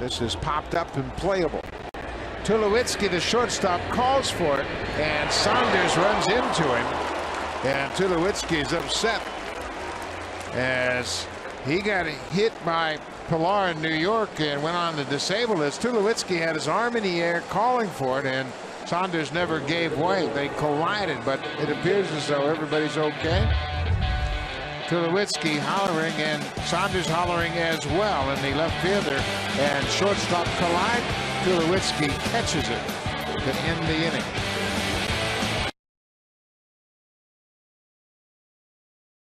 This is popped up and playable. Tulowitzki, the shortstop, calls for it, and Saunders runs into him. And Tulowitzki is upset as he got hit by Pilar in New York and went on the disabled list. Tulowitzki had his arm in the air calling for it, and Saunders never gave way. They collided, but it appears as though everybody's okay. Tulowitzki hollering and Saunders hollering as well in the left fielder and shortstop collide. Tulowitzki catches it to end the inning.